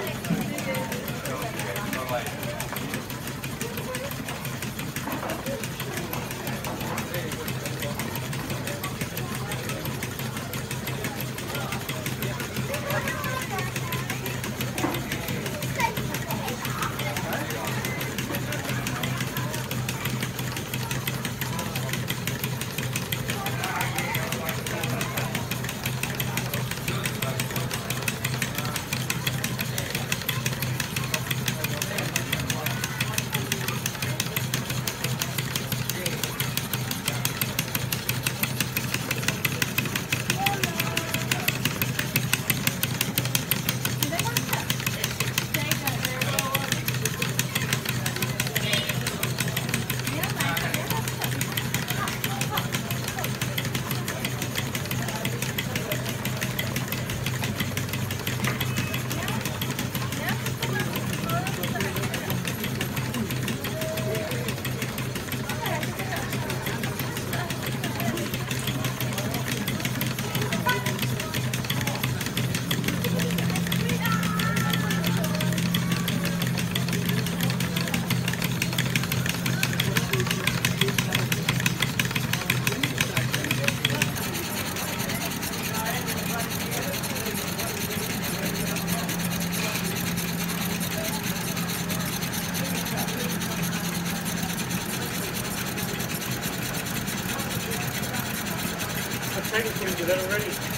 Thank you. Queen. Is that already?